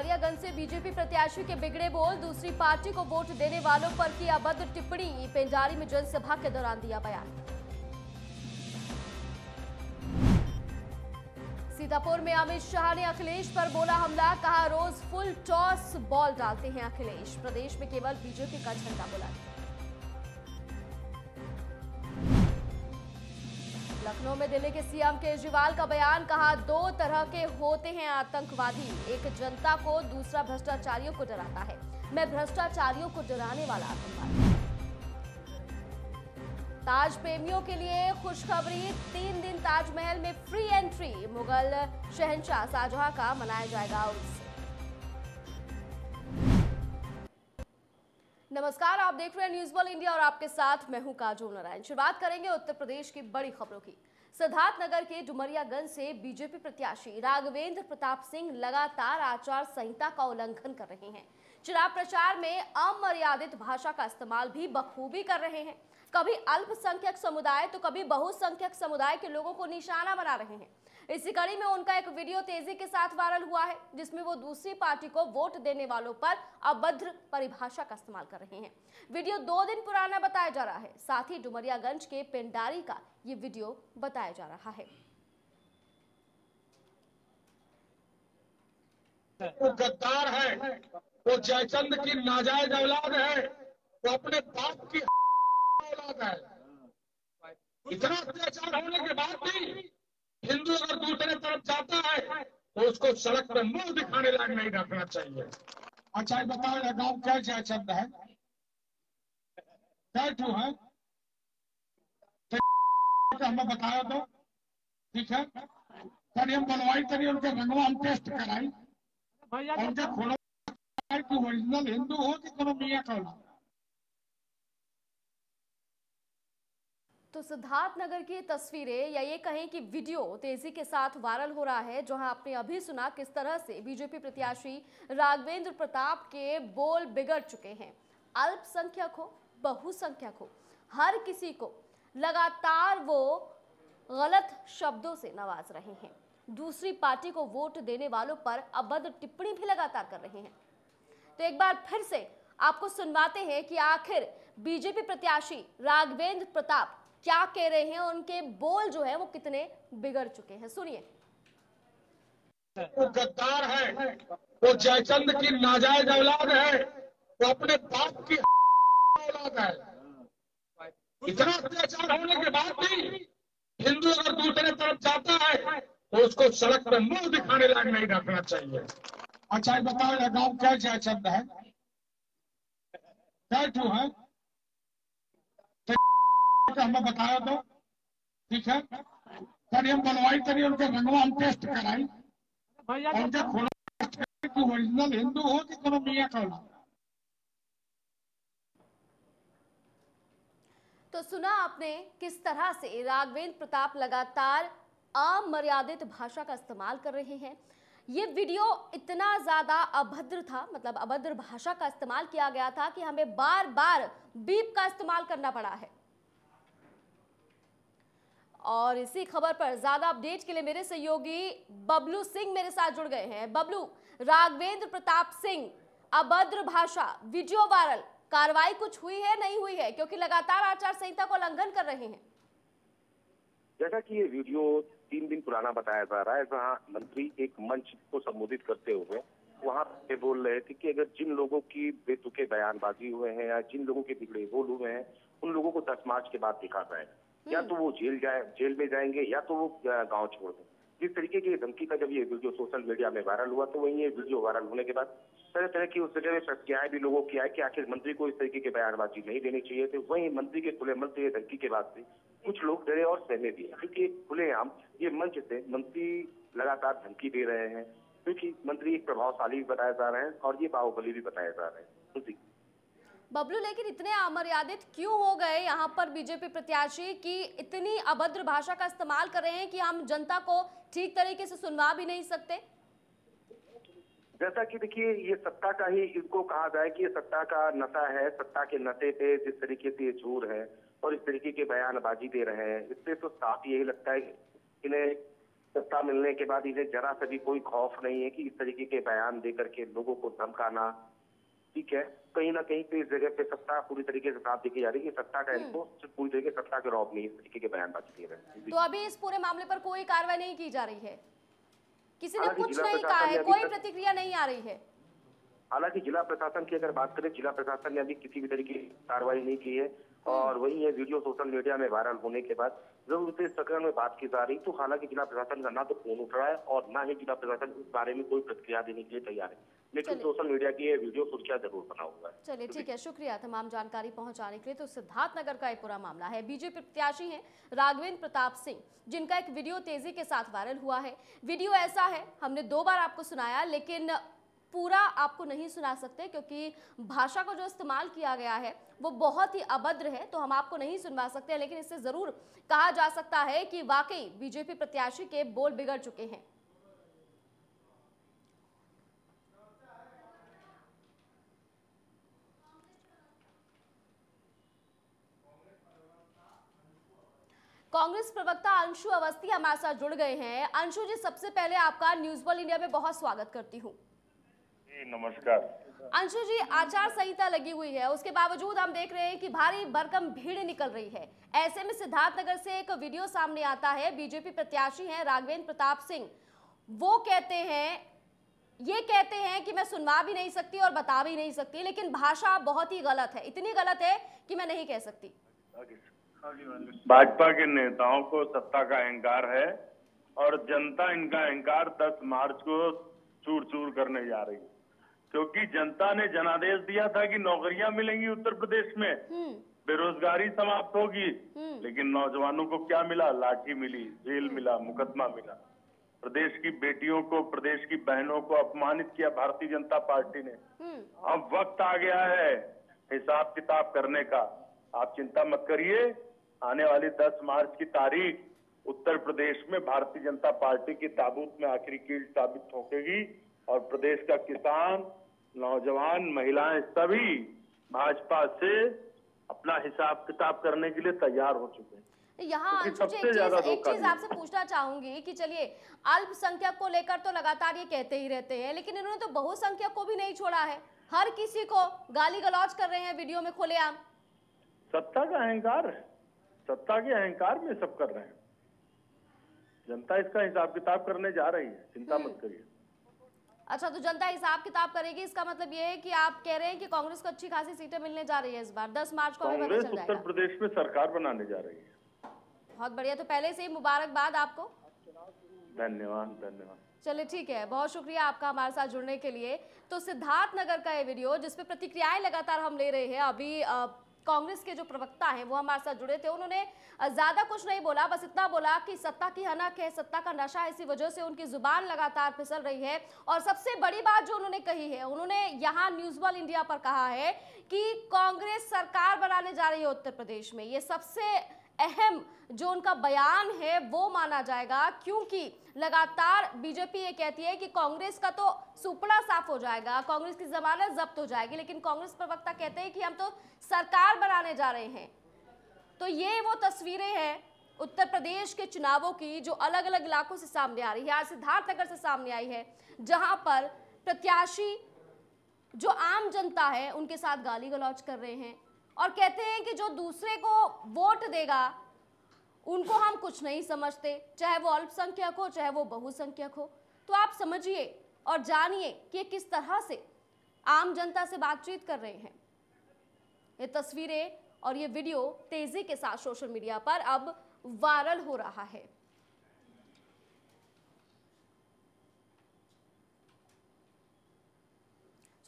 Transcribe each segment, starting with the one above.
डुमरियागंज से बीजेपी प्रत्याशी के बिगड़े बोल, दूसरी पार्टी को वोट देने वालों पर की अभद्र टिप्पणी पेंजारी में जनसभा के दौरान दिया बयान। सीतापुर में अमित शाह ने अखिलेश पर बोला हमला, कहा रोज फुल टॉस, बॉल डालते हैं अखिलेश। प्रदेश में केवल बीजेपी का झंडा बुला लखनऊ में दिल्ली के सीएम केजरीवाल का बयान, कहा, दो तरह के होते हैं आतंकवादी। एक जनता को, दूसरा भ्रष्टाचारियों को डराता है। मैं भ्रष्टाचारियों को डराने वाला आतंकवादी ताज प्रेमियों के लिए खुशखबरी। तीन दिन ताजमहल में फ्री एंट्री मुगल शहनशाह शाहजहां का मनाया जाएगा उर्स नमस्कार, आप देख रहे हैं न्यूज़ वर्ल्ड इंडिया और आपके साथ मैं हूँ काजोल नारायण। शुरुआत करेंगे उत्तर प्रदेश की बड़ी खबरों की। सिद्धार्थ नगर के डुमरियागंज से बीजेपी प्रत्याशी राघवेंद्र प्रताप सिंह लगातार आचार संहिता का उल्लंघन कर रहे हैं। चुनाव प्रचार में अमर्यादित भाषा का इस्तेमाल भी बखूबी कर रहे हैं। कभी अल्पसंख्यक समुदाय तो कभी बहुसंख्यक समुदाय के लोगों को निशाना बना रहे हैं। इसी कड़ी में उनका एक वीडियो तेज़ी के साथ वायरल हुआ है, जिसमें वो दूसरी पार्टी को वोट देने वालों पर अभद्र परिभाषा का इस्तेमाल कर रहे हैं। वीडियो दो दिन पुराना बताया जा रहा है, साथ ही डुमरियागंज के पेंडारी का ये वीडियो बताया जा रहा है। वो गद्दार है, वो जयचंद की नाजायज औलाद है, वो अपने बाप की औलाद है। इतना अत्याचार होने के बाद भी हिंदू अगर दूसरे तरफ़ जाता है तो उसको सड़क पर मुँह दिखाने लायक नहीं रखना चाहिए। अच्छा बताओ गाँव क्या जयचंद है? क्या क्यों है। तो हमें बताया तो ठीक है? तनी हम बनवाई तनी उनके रंगवा हम टेस्ट कराई उनके खोलो ओरिजिनल हिंदू हो कि कोनो मियाँ का तो सिद्धार्थ नगर की तस्वीरें या ये कहें कि वीडियो तेज़ी के साथ वायरल हो रहा है, जहाँ आपने अभी सुना किस तरह से बीजेपी प्रत्याशी राघवेंद्र प्रताप के बोल बिगड़ चुके हैं। अल्पसंख्यक हो, बहुसंख्यक हो, हर किसी को लगातार वो गलत शब्दों से नवाज़ रहे हैं। दूसरी पार्टी को वोट देने वालों पर अभद्र टिप्पणी भी लगातार कर रहे हैं। तो एक बार फिर से आपको सुनवाते हैं कि आखिर बीजेपी प्रत्याशी राघवेंद्र प्रताप क्या कह रहे हैं, उनके बोल जो है वो कितने बिगड़ चुके हैं। सुनिए। गद्दार है, वो जयचंद की नाजायज औलाद है, वो अपने बाप की औलाद है। इतना अत्याचार होने के बाद भी हिंदू अगर दूसरे तरफ़ जाता है तो उसको सड़क पर मुँह दिखाने लायक नहीं रखना चाहिए। अच्छा बताओ गाँव क्या जयचंद है? क्या क्यों है? तो हमें बताया तो ठीक है? तनी हम बनवाई तनी उनके रंगवा हम टेस्ट कराई उनके खोलो कि ओरिजिनल हिंदू हो कि कोनो मियाँ का तो सुना आपने किस तरह से राघवेंद्र प्रताप लगातार अमर्यादित भाषा का इस्तेमाल कर रहे हैं। ये वीडियो इतना ज़्यादा अभद्र था मतलब अभद्र भाषा का इस्तेमाल किया गया था कि हमें बार बार बीप का इस्तेमाल करना पड़ा है। और इसी खबर पर ज़्यादा अपडेट के लिए मेरे सहयोगी बबलू सिंह मेरे साथ जुड़ गए हैं। बबलू, राघवेंद्र प्रताप सिंह, अभद्र भाषा, वीडियो वायरल, कार्रवाई कुछ हुई है, नहीं हुई है? क्योंकि लगातार आचार संहिता का उल्लंघन कर रहे हैं। जैसा कि ये वीडियो तीन दिन पुराना बताया जा रहा है, जहाँ मंत्री एक मंच को संबोधित करते हुए वहाँ पे बोल रहे थे कि अगर जिन लोगों की बेतुके बयानबाजी हुए हैं या जिन लोगों के बिगड़े बोल हुए हैं, उन लोगों को दस मार्च के बाद दिखा जाए या तो वो जेल जाए जेल में जाएँगे या तो वो गाँव छोड़ दें। जिस तरीके की धमकी का जब ये वीडियो सोशल मीडिया में वायरल हुआ तो वहीं ये वीडियो वायरल होने के बाद तरह तरह की उस जगह में प्रतिक्रियाएँ भी लोगों की आई कि आखिर मंत्री को इस तरीके के बयानबाजी नहीं देनी चाहिए थे। वहीं मंत्री के खुले मन से धमकी के बाद से कुछ लोग डरे और सहमे भी क्योंकि खुलेआम ये मंच से मंत्री लगातार धमकी दे रहे हैं क्योंकि मंत्री एक प्रभावशाली भी बताए जा रहे हैं और ये बाहुबली भी बताए जा रहे हैं। बबलू, लेकिन इतने अमर्यादित क्यों हो गए यहाँ पर बीजेपी प्रत्याशी कि इतनी अभद्र भाषा का इस्तेमाल कर रहे हैं कि हम जनता को ठीक तरीके से सुनवा भी नहीं सकते? जैसा कि देखिए, ये सत्ता का ही इसको कहा जाए कि ये सत्ता का नशा है, सत्ता के नशे पे जिस तरीके से ये चूर है और इस तरीके के बयानबाजी दे रहे हैं, इससे तो साफ़ यही लगता है इन्हें सत्ता मिलने के बाद इन्हें जरा सा भी कोई खौफ नहीं है कि इस तरीके के बयान दे करके लोगों को धमकाना ठीक है कहीं ना कहीं पे इस जगह पे सत्ता पूरी तरीके से साफ़ देखी जा रही है सत्ता का इनको पूरी तरीके से सत्ता के रौब नहीं इस तरीके के बयानबाजी दे रहे हैं। तो अभी इस पूरे मामले पर कोई कार्रवाई नहीं की जा रही है? किसी ने कुछ नहीं कहा है कोई प्रतिक्रिया नहीं आ रही है। हालाँकि जिला प्रशासन की अगर बात करें जिला प्रशासन ने अभी किसी भी तरीके की कार्रवाई नहीं की है। और वही ये वीडियो सोशल मीडिया में वायरल होने के बाद जब उनसे इस प्रकरण में बात की जा रही तो हालाँकि जिला प्रशासन का ना तो फ़ोन उठ रहा है और ना ही जिला प्रशासन इस बारे में कोई प्रतिक्रिया देने के लिए तैयार है। लेकिन सोशल मीडिया की ये वीडियो सुर्खिया ज़रूर बना हुआ है। चलिए ठीक है शुक्रिया तमाम जानकारी पहुँचाने के लिए। तो सिद्धार्थनगर का ये पूरा मामला है। बीजेपी प्रत्याशी हैं राघवेंद्र प्रताप सिंह जिनका एक वीडियो तेज़ी के साथ वायरल हुआ है। वीडियो ऐसा है हमने दो बार आपको सुनाया लेकिन पूरा आपको नहीं सुना सकते, क्योंकि भाषा को जो इस्तेमाल किया गया है, वो बहुत ही अभद्र है तो हम आपको नहीं सुनवा सकते, लेकिन इससे ज़रूर कहा जा सकता है कि वाकई बीजेपी प्रत्याशी के बोल बिगड़ चुके हैं। कांग्रेस प्रवक्ता अंशु अवस्थी हमारे साथ जुड़ गए हैं। अंशु जी, सबसे पहले आपका न्यूज़ वर्ल्ड इंडिया में बहुत स्वागत करती हूँ। जी नमस्कार। अंशु जी आचार संहिता लगी हुई है। उसके बावजूद हम देख रहे हैं कि भारी भरकम भीड़ निकल रही है। ऐसे में सिद्धार्थनगर से एक वीडियो सामने आता है। बीजेपी प्रत्याशी हैं राघवेंद्र प्रताप सिंह। वो कहते हैं ये कहते हैं कि मैं सुनवा भी नहीं सकती और बता भी नहीं सकती लेकिन भाषा बहुत ही गलत है। इतनी गलत है कि मैं नहीं कह सकती। भाजपा के नेताओं को सत्ता का अहंकार है और जनता इनका अहंकार 10 मार्च को चूर चूर करने जा रही है। क्योंकि जनता ने जनादेश दिया था कि नौकरियाँ मिलेंगी उत्तर प्रदेश में। हम्म। बेरोजगारी समाप्त होगी। हम्म। लेकिन नौजवानों को क्या मिला? लाठी मिली जेल मिला मुकदमा मिला। प्रदेश की बेटियों को प्रदेश की बहनों को अपमानित किया भारतीय जनता पार्टी ने। हम्म। अब वक्त आ गया है हिसाब किताब करने का। आप चिंता मत करिए आने वाली 10 मार्च की तारीख उत्तर प्रदेश में भारतीय जनता पार्टी के ताबूत में आखिरी कील साबित ठोकेगी और प्रदेश का किसान नौजवान महिलाएँ सभी भाजपा से अपना हिसाब किताब करने के लिए तैयार हो चुके हैं। यहाँ अंशु एक चीज़ एक चीज़ आपसे पूछना चाहूँगी कि चलिए अल्पसंख्यक को लेकर तो लगातार ये कहते ही रहते हैं लेकिन इन्होंने तो बहुसंख्यक को भी नहीं छोड़ा है। हर किसी को गाली गलौज कर रहे हैं वीडियो में खुलेआम। सत्ता का अहंकार सत्ता के अहंकार में सब कर रहे हैं। जनता इसका हिसाब किताब करने जा रही है। चिंता मत करिए। अच्छा तो जनता हिसाब किताब करेगी? इसका मतलब ये है कि आप कह रहे हैं कि कांग्रेस को अच्छी खासी सीटें मिलने जा रही है इस बार। 10 मार्च को हमें पता उत्तर प्रदेश में सरकार बनाने जा रही है। बहुत बढ़िया तो पहले से ही मुबारकबाद आपको। धन्यवाद धन्यवाद। चलिए ठीक है बहुत शुक्रिया आपका हमारे साथ जुड़ने के लिए। तो सिद्धार्थ नगर का ये वीडियो जिसपे प्रतिक्रियाएँ लगातार हम ले रहे हैं अभी कांग्रेस के जो प्रवक्ता हैं, वो हमारे साथ जुड़े थे। उन्होंने ज़्यादा कुछ नहीं बोला, बस इतना बोला कि सत्ता की हनक है सत्ता का नशा है इसी वजह से उनकी ज़ुबान लगातार फिसल रही है। और सबसे बड़ी बात जो उन्होंने कही है, उन्होंने यहाँ न्यूज़ वन इंडिया पर कहा है कि कांग्रेस सरकार बनाने जा रही है उत्तर प्रदेश में। ये सबसे अहम जो उनका बयान है वो माना जाएगा, क्योंकि लगातार बीजेपी ये कहती है कि कांग्रेस का तो सुपड़ा साफ़ हो जाएगा, कांग्रेस की जमानत जब्त हो जाएगी, लेकिन कांग्रेस प्रवक्ता कहते हैं कि हम तो सरकार बनाने जा रहे हैं। तो ये वो तस्वीरें हैं उत्तर प्रदेश के चुनावों की जो अलग अलग इलाकों से सामने आ रही है, आज सिद्धार्थनगर से सामने आई है, जहाँ पर प्रत्याशी, जो आम जनता है, उनके साथ गाली गलौज कर रहे हैं। और कहते हैं कि जो दूसरे को वोट देगा, उनको हम कुछ नहीं समझते, चाहे वो अल्पसंख्यक हो, चाहे वो बहुसंख्यक हो। तो आप समझिए और जानिए कि किस तरह से आम जनता से बातचीत कर रहे हैं। ये तस्वीरें और ये वीडियो तेज़ी के साथ सोशल मीडिया पर अब वायरल हो रहा है।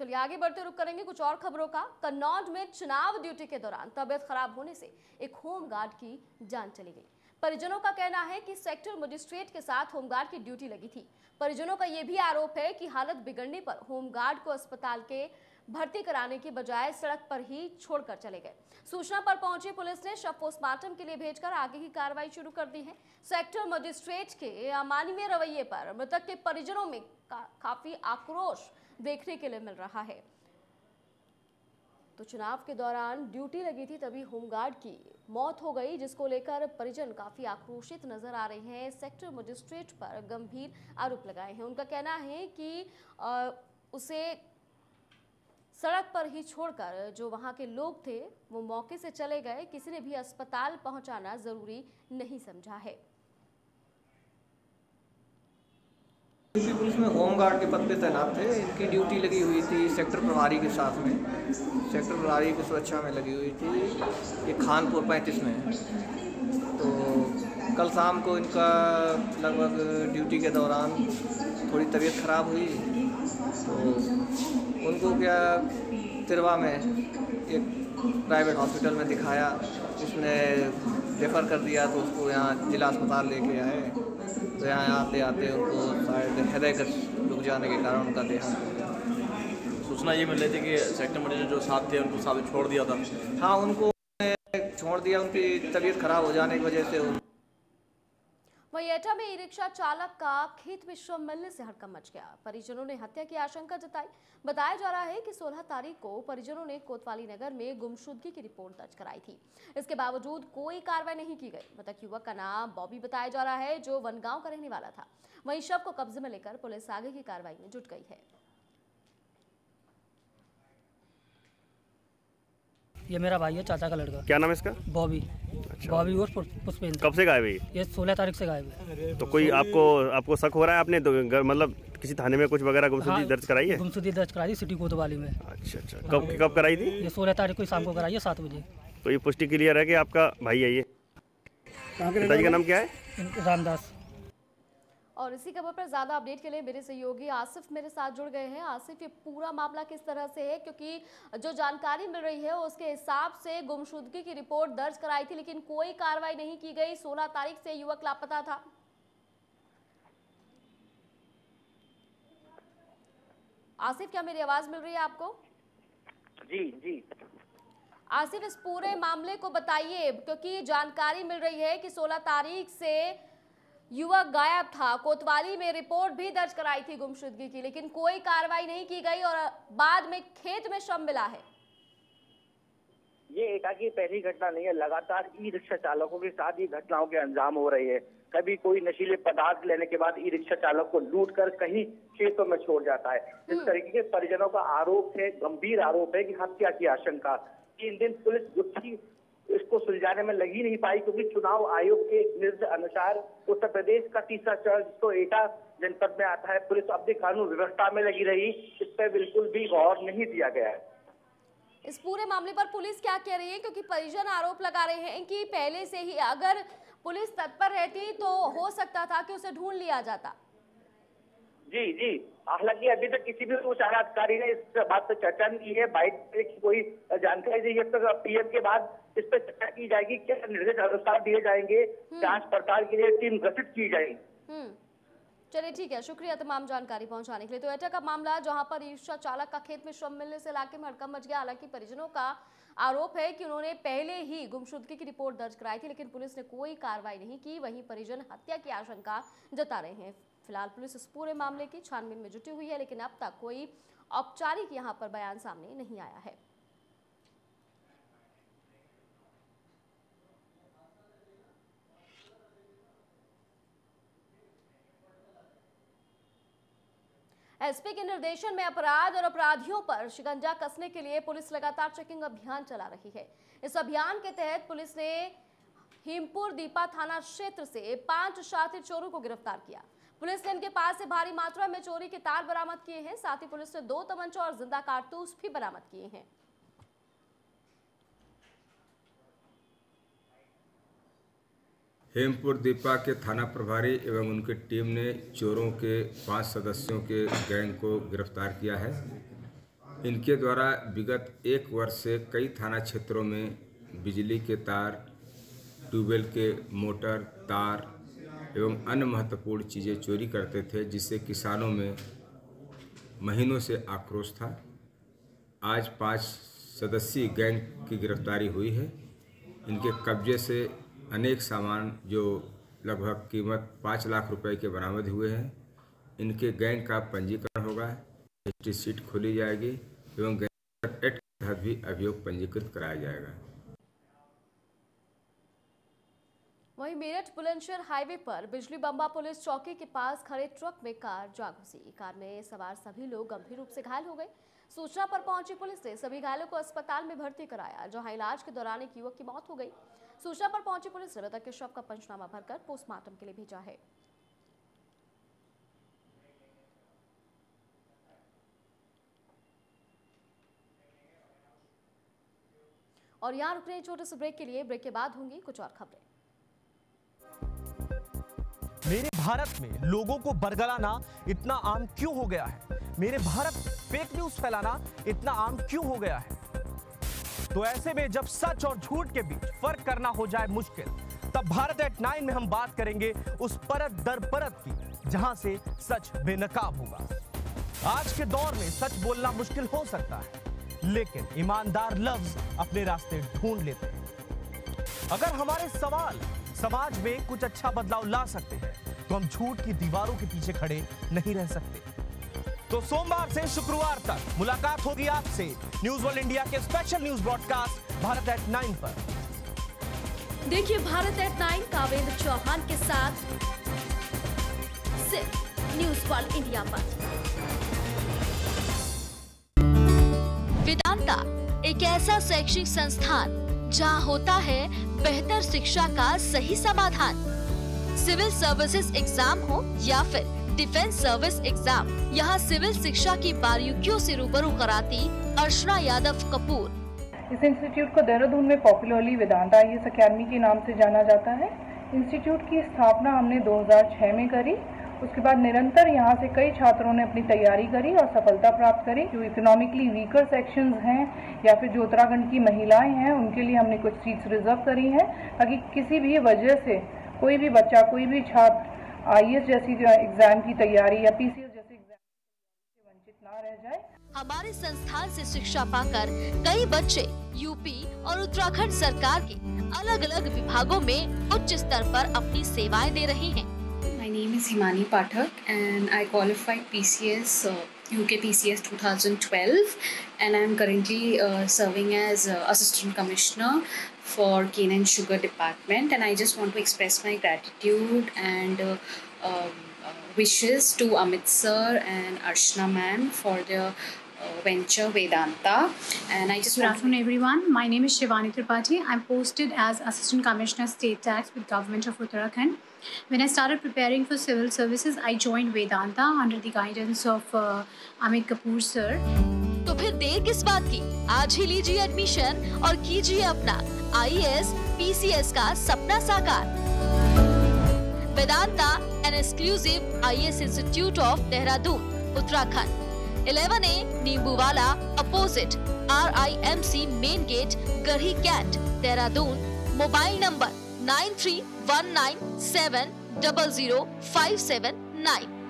चलिए आगे बढ़ते रुक करेंगे कुछ और खबरों का। कन्नौज में चुनाव ड्यूटी के दौरान तबियत खराब होने से एक होमगार्ड की जान चली गई। परिजनों का कहना है कि सेक्टर मजिस्ट्रेट के साथ होमगार्ड की ड्यूटी लगी थी। परिजनों का यह भी आरोप है कि हालत बिगड़ने पर होमगार्ड को अस्पताल के भर्ती कराने की बजाय सड़क पर ही छोड़कर चले गए। सूचना पर पहुँची पुलिस ने शव पोस्टमार्टम के लिए भेजकर आगे की कार्रवाई शुरू कर दी है। सेक्टर मजिस्ट्रेट के अमानवीय रवैये पर मृतक के परिजनों में का, काफ़ी आक्रोश देखने के लिए मिल रहा है। तो चुनाव के दौरान ड्यूटी लगी थी तभी होमगार्ड की मौत हो गई जिसको लेकर परिजन काफ़ी आक्रोशित नज़र आ रहे हैं। सेक्टर मजिस्ट्रेट पर गंभीर आरोप लगाए हैं। उनका कहना है कि अ, उसे सड़क पर ही छोड़कर जो वहाँ के लोग थे वो मौके से चले गए। किसी ने भी अस्पताल पहुंचाना ज़रूरी नहीं समझा है। यूपी पुलिस में होमगार्ड के पद पे तैनात थे। इनकी ड्यूटी लगी हुई थी सेक्टर प्रभारी के साथ में। सेक्टर प्रभारी की सुरक्षा में लगी हुई थी। ये खानपुर पैंतीस में तो कल शाम को इनका लगभग ड्यूटी के दौरान थोड़ी तबीयत ख़राब हुई। तो उनको क्या तिरवा में एक प्राइवेट हॉस्पिटल में दिखाया। उसने रेफ़र कर दिया तो उसको यहाँ जिला अस्पताल लेके आए। तो यहाँ आते आते उनको शायद हृदय रुक जाने के कारण उनका देहांत हो गया। सूचना ये मिल रही थी कि सेक्टर मैनेजर जो साथ थे उनको साथ छोड़ दिया था। हाँ उनको छोड़ दिया उनकी तबीयत खराब हो जाने की वजह से उन वहीं एटा में ई रिक्शा चालक का खेत में श्रम मिलने से हड़कम मच गया। परिजनों ने हत्या की आशंका जताई। बताया जा रहा है कि 16 तारीख को परिजनों ने कोतवाली नगर में गुमशुदगी की रिपोर्ट दर्ज कराई थी। इसके बावजूद कोई कार्रवाई नहीं की गई। मृतक युवक का नाम बॉबी बताया जा रहा है, जो वनगांव का रहने वाला था। वही शव को कब्जे में लेकर पुलिस आगे की कार्रवाई में जुट गई है। ये मेरा भाई है चाचा का लड़का। क्या नाम है इसका? बॉबी। बॉबी और पुष- पुष्पेंद्र। कब से गायब है ये? सोलह तारीख से गायब है। तो कोई आपको आपको शक हो रहा है आपने? तो मतलब किसी थाने में कुछ वगैरह गुमशुदगी हाँ, दर्ज कराई है? गुमशुदगी दर्ज कराई सिटी कोतवाली में। अच्छा अच्छा। कब कब कराई थी? ये सोलह तारीख को शाम को कराई है सात बजे। तो ये पुष्टि क्लियर है कि आपका भाई है ये? पिताजी का नाम क्या है? रामदास। और इसी खबर पर ज़्यादा अपडेट के लिए मेरे सहयोगी आसिफ मेरे साथ जुड़ गए हैं। आसिफ ये पूरा मामला किस तरह से है? क्योंकि जो जानकारी मिल रही है उसके हिसाब से गुमशुदगी की रिपोर्ट दर्ज कराई थी लेकिन कोई कार्रवाई नहीं की गई। 16 तारीख से युवक लापता था। आसिफ क्या मेरी आवाज़ मिल रही है आपको? जी जी। आसिफ इस पूरे मामले को बताइए क्योंकि जानकारी मिल रही है कि 16 तारीख से युवक गायब था। कोतवाली में रिपोर्ट भी दर्ज कराई थी गुमशुदगी की लेकिन कोई कार्रवाई नहीं की गई और बाद में खेत में शव मिला है। ये एकाकी पहली घटना नहीं है लगातार ई रिक्शा चालकों के साथ ये घटनाओं के अंजाम हो रही है। कभी कोई नशीले पदार्थ लेने के बाद ई रिक्शा चालक को लूट कर कहीं खेतों में छोड़ जाता है। इस तरीके के परिजनों का आरोप है गंभीर आरोप है कि हत्या की आशंका। तीन दिन पुलिस गुत्थी इसको सुलझाने में लगी नहीं पाई क्योंकि चुनाव आयोग के निर्देश अनुसार उत्तर प्रदेश का तीसरा चरण जिसको एटा जनपद में आता है पुलिस अपनी कानून व्यवस्था में लगी रही। इस पर बिल्कुल भी गौर नहीं दिया गया है। इस पूरे मामले पर पुलिस क्या कह रही है? क्योंकि परिजन आरोप लगा रहे हैं कि पहले से ही अगर पुलिस तत्पर रहती तो हो सकता था कि उसे ढूंढ लिया जाता। जी जी। हालाँकि अभी तक किसी भी उच्च अधिकारी ने इस बात पर चर्चा नहीं की है। बाइक की कोई जानकारी दी है। तो पीएम के बाद इस पर चर्चा की जाएगी क्या निर्देश अनुसार दिए जाएँगे। जाँच पड़ताल के लिए टीम गठित की जाएगी। हम्म। चलिए ठीक है। शुक्रिया तमाम जानकारी पहुँचाने के लिए। तो एटा का मामला जहाँ पर रिक्शा चालक का खेत में श्रम मिलने से इलाके में हड़कम मच गया। हालाँकि परिजनों का आरोप है कि उन्होंने पहले ही गुमशुदगी की रिपोर्ट दर्ज कराई थी लेकिन पुलिस ने कोई कार्रवाई नहीं की। वहीं परिजन हत्या की आशंका जता रहे हैं। फ़िलहाल पुलिस इस पूरे मामले की छानबीन में जुटी हुई है, लेकिन अब तक कोई औपचारिक यहाँ पर बयान सामने नहीं आया है। एसपी के निर्देशन में अपराध और अपराधियों पर शिकंजा कसने के लिए पुलिस लगातार चेकिंग अभियान चला रही है। इस अभियान के तहत पुलिस ने हिमपुर दीपा थाना क्षेत्र से पाँच शातिर चोरों को गिरफ़्तार किया। पुलिस ने इनके पास से भारी मात्रा में चोरी के तार बरामद किए हैं। साथ ही पुलिस ने दो तमंचा और ज़िंदा कारतूस भी बरामद किए हैं। हेमपुर दीपा के थाना प्रभारी एवं उनकी टीम ने चोरों के पाँच सदस्यों के गैंग को गिरफ़्तार किया है। इनके द्वारा विगत एक वर्ष से कई थाना क्षेत्रों में बिजली के तार, ट्यूबवेल के मोटर, तार एवं अन्य महत्वपूर्ण चीज़ें चोरी करते थे, जिससे किसानों में महीनों से आक्रोश था। आज पाँच सदस्यीय गैंग की गिरफ्तारी हुई है। इनके कब्जे से अनेक सामान जो लगभग कीमत पाँच लाख रुपए के बरामद हुए हैं। इनके गैंग का पंजीकरण होगा, हिस्ट्री सीट खोली जाएगी, एवं गैंग एक्ट के तहत भी अभियोग पंजीकृत कराया जाएगा। वहीं मेरठ बुलंदशहर हाईवे पर बिजली बम्बा पुलिस चौकी के पास खड़े ट्रक में कार जा घुसी। कार में सवार सभी लोग गंभीर रूप से घायल हो गए। सूचना पर पहुँची पुलिस ने सभी घायलों को अस्पताल में भर्ती कराया, जहाँ इलाज के दौरान एक युवक की मौत हो गई। सूचना पर पहुँची पुलिस ने मृतक के शव का पंचनामा भरकर पोस्टमार्टम के लिए भेजा है। और यहाँ रुक रहे छोटे से ब्रेक के लिए ब्रेक के बाद होंगी कुछ और खबरें। मेरे भारत में लोगों को बरगलाना इतना आम क्यों हो गया है? मेरे भारत फेक न्यूज़ फैलाना इतना आम क्यों हो गया है? तो ऐसे में जब सच और झूठ के बीच फ़र्क करना हो जाए मुश्किल, तब भारत एट नाइन में हम बात करेंगे उस परत दर परत की, जहाँ से सच बेनकाब होगा। आज के दौर में सच बोलना मुश्किल हो सकता है, लेकिन ईमानदार लफ्ज अपने रास्ते ढूंढ लेते हैं। अगर हमारे सवाल समाज में कुछ अच्छा बदलाव ला सकते हैं तो हम झूठ की दीवारों के पीछे खड़े नहीं रह सकते। तो सोमवार से शुक्रवार तक मुलाकात होगी आपसे न्यूज़ वर्ल्ड इंडिया के special news broadcast Bharat at nine पर। देखिए भारत एट नाइन कावेंद्र चौहान के साथ सिर्फ़ न्यूज़ वर्ल्ड इंडिया पर। वेदांता, एक ऐसा शैक्षिक संस्थान जहाँ होता है बेहतर शिक्षा का सही समाधान। सिविल सर्विसेज़ एग्ज़ाम हो या फिर डिफेंस सर्विस एग्ज़ाम, यहाँ सिविल शिक्षा की बारीकियों से रूबरू कराती अर्चना यादव कपूर। इस इंस्टीट्यूट को देहरादून में पॉपुलरली वेदांता आई अकेडमी के नाम से जाना जाता है। इंस्टीट्यूट की स्थापना हमने 2006 में करी। उसके बाद निरंतर यहाँ से कई छात्रों ने अपनी तैयारी करी और सफलता प्राप्त करी। जो इकोनॉमिकली वीकर सेक्शंस हैं या फिर जो उत्तराखंड की महिलाएँ हैं, उनके लिए हमने कुछ सीट्स रिज़र्व करी हैं। ताकि किसी भी वजह से कोई भी बच्चा कोई भी छात्र आईएएस जैसी एग्ज़ाम की तैयारी या पीसीएस जैसे एग्ज़ाम से वंचित ना रह जाए। हमारे संस्थान से शिक्षा पाकर कई बच्चे यूपी और उत्तराखंड सरकार के अलग अलग विभागों में उच्च स्तर पर अपनी सेवाएँ दे रहे हैं। My name is Himani Pathak and I qualified PCS uh, UK PCS 2012 and I'm currently uh, serving as uh, Assistant Commissioner for Cane and Sugar Department and I just want to express my gratitude and uh, um, uh, wishes to Amit sir and Arshna ma'am for their uh, venture Vedanta and I just Good want to afternoon, everyone. My name is Shivani Tripathi. I'm posted as Assistant Commissioner State Tax with Government of Uttarakhand. When I started preparing for civil services, I joined Vedanta under the guidance of uh, Amit Kapoor sir. तो फिर देर किस बात की? आज ही लीजिए admission और कीजिए अपना आईएएस एस का सपना साकार। Vedanta an exclusive I S institute of Dehradun Uttarakhand. 11 A, Nimbuwala opposite R I M C main gate Garhi cantt, Dehradun. Mobile number nine three one nine seven double zero five seven nine.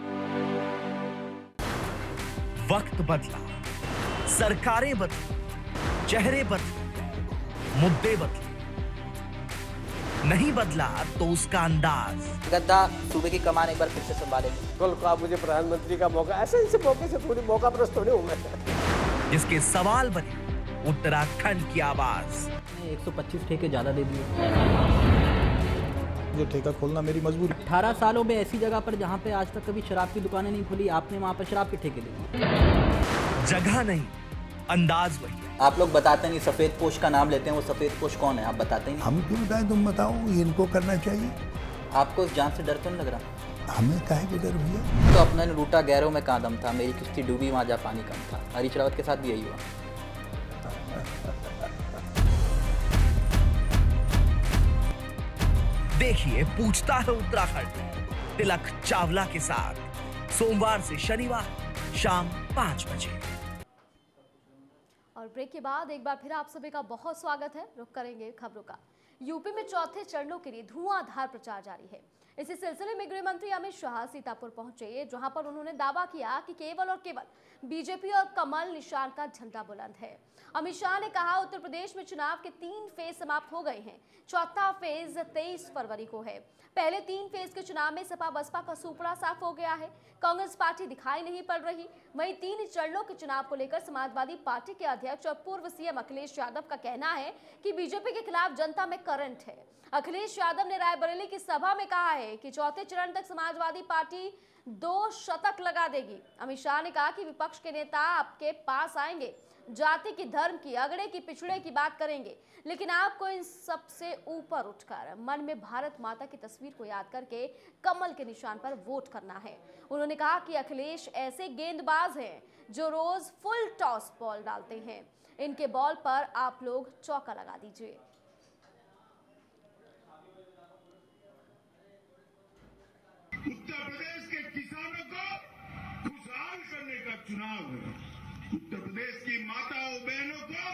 वक्त बदला। सरकारें बदली चेहरे बदले मुद्दे बदले। नहीं बदला तो उसका अंदाज। गद्दा सूबे की कमान एक बार फिर से संभालेंगे। कल को आप मुझे प्रधानमंत्री का मौका ऐसे ऐसे मौके से थोड़ी मौका प्रस्त थोड़ी हूँ मैं। जिसके सवाल बने उत्तराखंड की आवाज़। 125 ठेके ज़्यादा दे दिए। ये ठेका खोलना मेरी मजबूरी। अठारह सालों में ऐसी जगह पर जहाँ पे आज तक कभी शराब की दुकानें नहीं खुली आपने वहाँ पर शराब के ठेके दे दिए। जगह नहीं अंदाज वही आप लोग बताते नहीं सफ़ेद पोश का नाम लेते हैं वो सफ़ेद पोश कौन है? आप बताते नहीं। हम क्यों बताएँ? तुम बताओ इनको करना चाहिए। आपको इस जान से डर तो नहीं लग रहा? हमें काहे के डर भैया? तो अपना ने लूटा गैरों में कहाँ दम था? मेरी किश्ती डूबी वहाँ जा पानी कम था। हरीश रावत के साथ भी यही हुआ। देखिए पूछता है उत्तराखंड तिलक चावला के साथ। सोमवार से शनिवार शाम पाँच बजे। और ब्रेक के बाद एक बार फिर आप सभी का बहुत स्वागत है। रुक करेंगे खबरों का। यूपी में चौथे चरणों के लिए धुआंधार प्रचार जारी है। इसी सिलसिले में गृह मंत्री अमित शाह सीतापुर पहुँचे, जहाँ पर उन्होंने दावा किया कि केवल और केवल बीजेपी और कमल निशान का झंडा बुलंद है। अमित शाह ने कहा, उत्तर प्रदेश में चुनाव के तीन फ़ेज़ समाप्त हो गए हैं। चौथा फ़ेज़ 23 फरवरी को है। पहले तीन फ़ेज़ के चुनाव में सपा बसपा का सुपड़ा साफ़ हो गया है। कांग्रेस पार्टी दिखाई नहीं पड़ रही। वहीं तीन चरणों के चुनाव को लेकर समाजवादी पार्टी के अध्यक्ष और पूर्व सीएम अखिलेश यादव का कहना है कि बीजेपी के खिलाफ जनता में करंट है। अखिलेश यादव ने रायबरेली की सभा में कहा है कि चौथे चरण तक समाजवादी पार्टी दो शतक लगा देगी। अमित शाह ने कहा कि विपक्ष के नेता आपके पास आएँगे। जाति की, धर्म की, अगड़े की, पिछड़े की बात करेंगे। लेकिन आपको इन सबसे ऊपर उठकर, मन में भारत माता की तस्वीर को याद करके कमल के निशान पर वोट करना है। उन्होंने कहा कि अखिलेश ऐसे गेंदबाज हैं जो रोज फुल टॉस बॉल डालते हैं। इनके बॉल पर आप लोग चौका लगा दीजिए। उत्तर प्रदेश के किसानों को खुशहाल करने का चुनाव है। उत्तर प्रदेश की माताओं बहनों को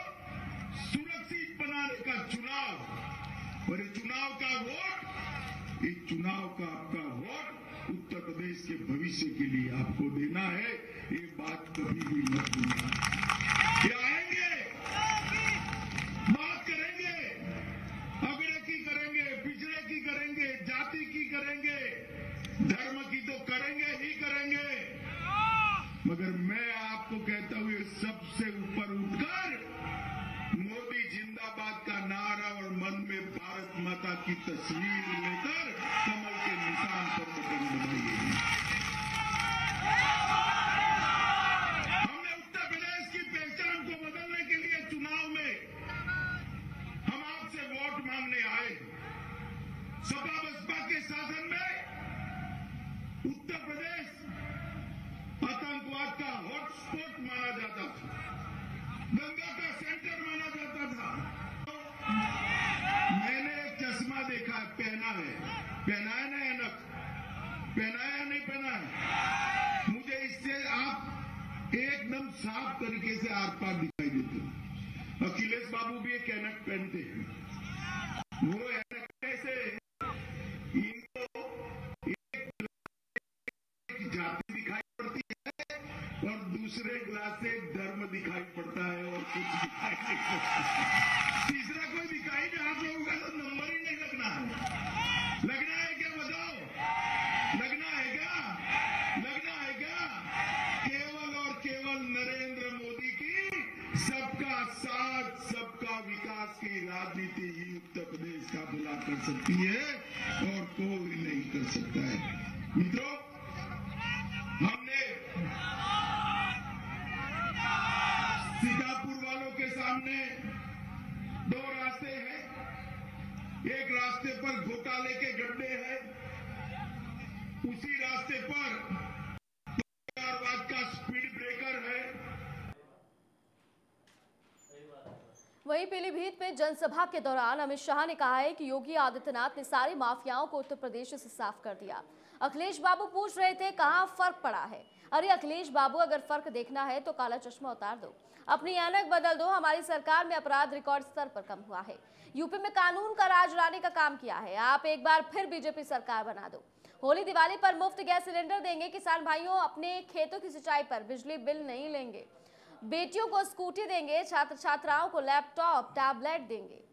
सुरक्षित बनाने का चुनाव और ये चुनाव का वोट, इस चुनाव का आपका वोट उत्तर प्रदेश के भविष्य के लिए आपको देना है। ये बात कभी भी मत भूलना ये आएँगे बात करेंगे अगड़े की करेंगे पिछड़े की करेंगे जाति की करेंगे धर्म की तो करेंगे ही करेंगे मगर मैं आपको कहता हूँ सबसे ऊपर उठकर मोदी जिंदाबाद का नारा और मन में भारत माता की तस्वीर लेकर कमल के निशान पर पतंग दबाइए हमने उत्तर प्रदेश की पहचान को बदलने के लिए चुनाव में हम आपसे वोट मांगने आए सपा बसपा के शासन में उत्तर प्रदेश आतंकवाद का हॉटस्पॉट माना जाता था गंगा का सेंटर माना जाता था मैंने एक चश्मा देखा पहना है पहना है ना एनक पहना है या नहीं पहना है मुझे इससे आप एकदम साफ़ तरीके से आर पार दिखाई देते हो अखिलेश बाबू भी भला कर सकती है और कोई नहीं कर सकता है मित्रों हमने सीतापुर वालों के सामने दो रास्ते हैं एक रास्ते पर घोटाले के गड्ढे हैं उसी रास्ते पर परिवारवाद का स्पीड ब्रेकर है वहीं पीलीभीत में जनसभा के दौरान अमित शाह ने कहा है कि योगी आदित्यनाथ ने सारे माफियाओं को उत्तर प्रदेश से साफ़ कर दिया। अखिलेश बाबू पूछ रहे थे, कहाँ फ़र्क पड़ा है? अरे, अखिलेश बाबू, अगर फ़र्क देखना है तो काला चश्मा उतार दो। अपनी ऐनक बदल दो, हमारी सरकार में अपराध रिकॉर्ड स्तर पर कम हुआ है। यूपी में कानून का राज लाने का काम किया है, आप एक बार फिर बीजेपी सरकार बना दो। होली दिवाली पर मुफ़्त गैस सिलेंडर देंगे, किसान भाइयों अपने खेतों की सिंचाई पर बिजली बिल नहीं लेंगे। बेटियों को स्कूटी देंगे छात्र छात्राओं को लैपटॉप, टैबलेट देंगे।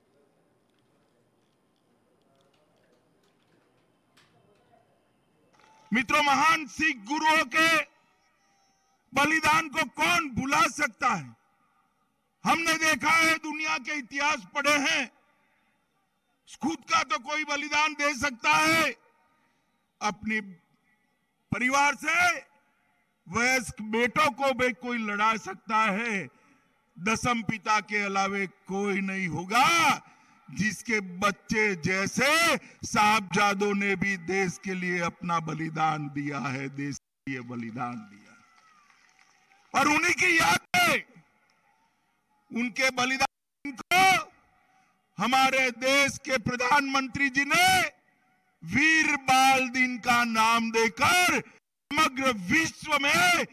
मित्रों, महान सिख गुरुओं के बलिदान को कौन भुला सकता है? हमने देखा है, दुनिया के इतिहास पढ़े हैं। खुद का तो कोई बलिदान दे सकता है। अपने परिवार से वयस्क बेटों को भी कोई लड़ा सकता है। दसम पिता के अलावे कोई नहीं होगा, जिसके बच्चे जैसे साहबजादों ने भी देश के लिए अपना बलिदान दिया है, देश के लिए बलिदान दिया और उन्हीं की याद में उनके बलिदान को हमारे देश के प्रधानमंत्री जी ने वीर बाल दिन का नाम देकर समग्र विश्व में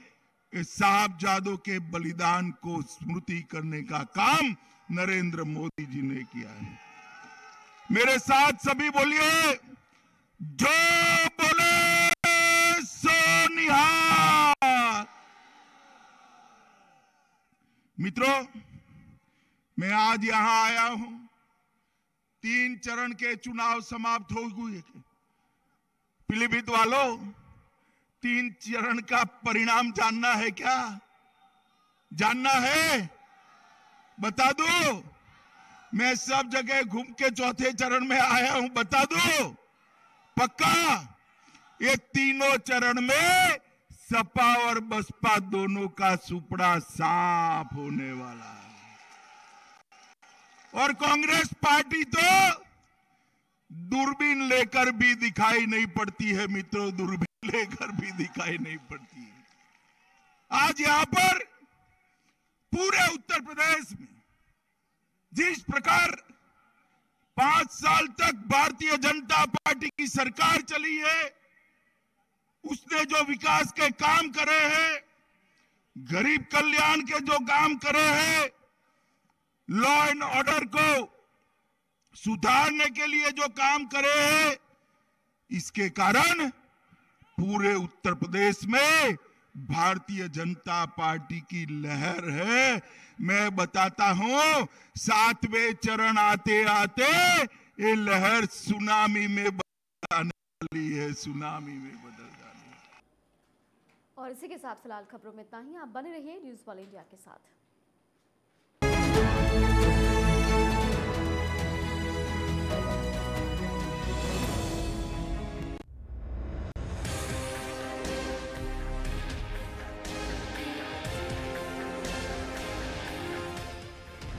साहबजादों के बलिदान को स्मृति करने का काम नरेंद्र मोदी जी ने किया है। मेरे साथ सभी बोलिए, जो बोले सो निहाल मित्रों, मैं आज यहाँ आया हूँ। तीन चरण के चुनाव समाप्त हो गए पीलीभीत वालों तीन चरण का परिणाम जानना है क्या? जानना है? बता दो। मैं सब जगह घूम के चौथे चरण में आया हूँ, बता दो। पक्का? ये तीनों चरण में सपा और बसपा दोनों का सुपड़ा साफ़ होने वाला है। और कांग्रेस पार्टी तो दूरबीन लेकर भी दिखाई नहीं पड़ती है, मित्रों, दूरबीन। लेकर भी दिखाई नहीं पड़ती। है आज यहाँ पर पूरे उत्तर प्रदेश में जिस प्रकार पाँच साल तक भारतीय जनता पार्टी की सरकार चली है, उसने जो विकास के काम करे हैं, गरीब कल्याण के जो काम करे हैं लॉ एंड ऑर्डर को सुधारने के लिए जो काम करे हैं, इसके कारण पूरे उत्तर प्रदेश में भारतीय जनता पार्टी की लहर है। मैं बताता हूँ, सातवें चरण आते आते ये लहर सुनामी में बदल वाली है, सुनामी में बदल जाने और इसी के साथ फ़िलहाल खबरों में इतना ही। आप बने रहिए न्यूज़ वाले इंडिया के साथ।